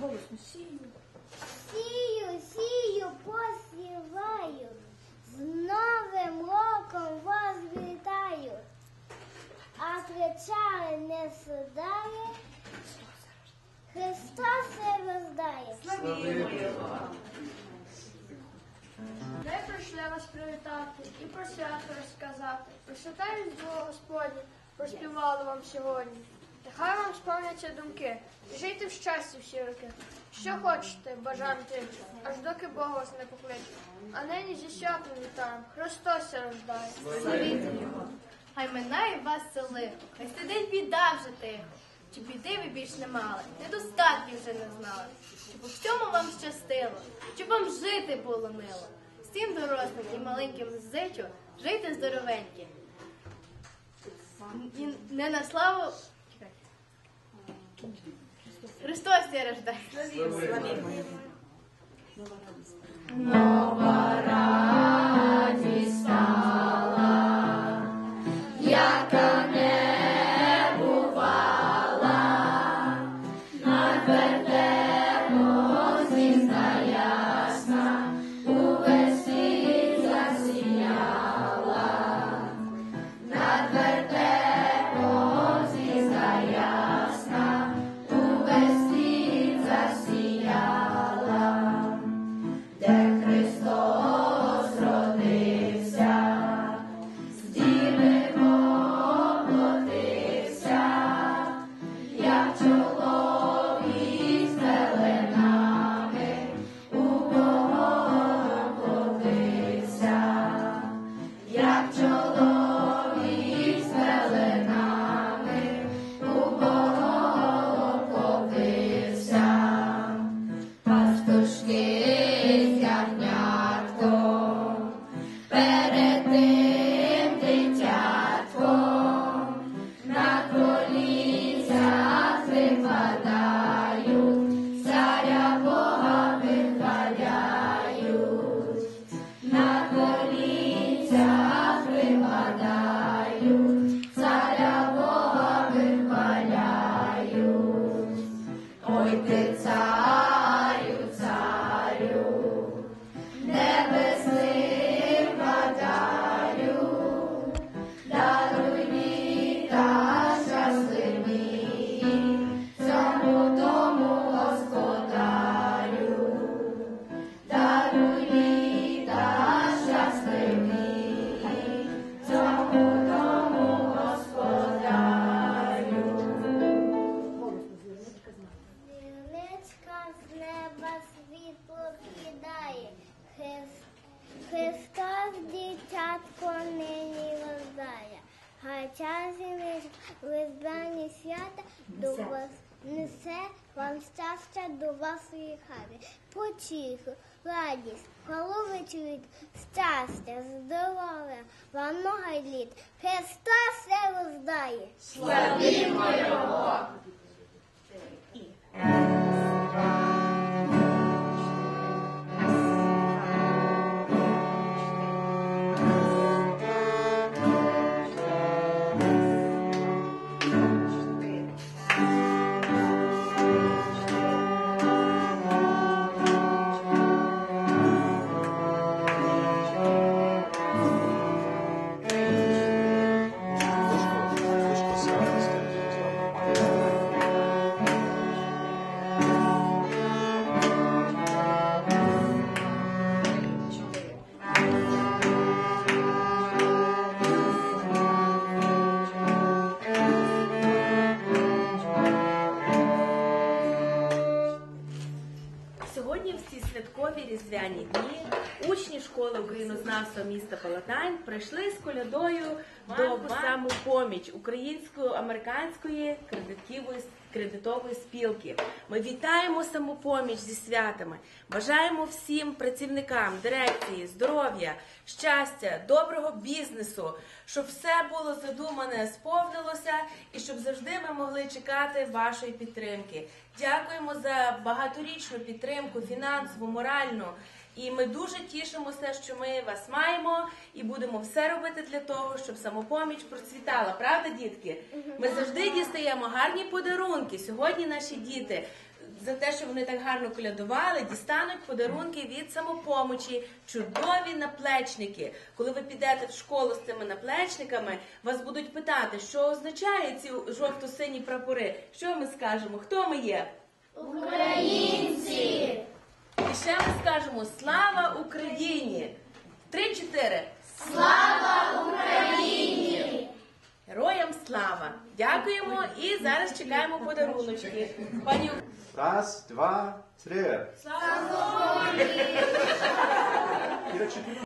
Голосно сію. Сію, сію, посіваю, з Новим роком вас вітаю, а кричали не судає, Христос се роздає. Ми прийшли вас привітати і про свято розказати. Пресвята Різдво Господнє проспівали вам сьогодні. Нехай вам сповняться думки, жийте в щасті всі роки. Що хочете, бажанте, аж доки Бог вас не покличе. А нині зі святом вітаємо, Христос рождає. Славіте його. Хай минає вас це лихо, хай сидить біда вже тихо. Чи біди ви більш не мали, недостатків вже не знали. Щоб у всьому вам щастило, щоб вам жити було мило. Всім дорослим і маленьким зичу жити здоровенькі. І не на славу. Чекайте. Христос я рождає. Good. З неба світло кидає, Христос дитятко нині роздає. Хай час і свята до вас несе вам щастя до вашої хати. Потіху, радість, коли чують щастя, здоров'я, вам много літ. Христос все роздає. Сьогодні в ці святкові різдвяні дні учні школи українознавства міста Палатайн прийшли з колядою до самопоміч українсько-американської кредитівої кредитової спілки. Ми вітаємо самопоміч зі святами. Бажаємо всім працівникам дирекції здоров'я, щастя, доброго бізнесу, щоб все було задумане, сповнилося, і щоб завжди ми могли чекати вашої підтримки. Дякуємо за багаторічну підтримку, фінансову, моральну. І ми дуже тішимося, що ми вас маємо і будемо все робити для того, щоб самопоміч процвітала. Правда, дітки? Ми завжди дістаємо гарні подарунки. Сьогодні наші діти за те, що вони так гарно колядували, дістануть подарунки від самопомочі, чудові наплечники. Коли ви підете в школу з цими наплечниками, вас будуть питати, що означає ці жовто-сині прапори. Що ми скажемо? Хто ми є? Українці! І ще ми скажемо Слава Україні! Три-чотири. Слава Україні! Героям слава! Дякуємо і зараз чекаємо подаруночки. Пані Раз, два, три. Слава! ти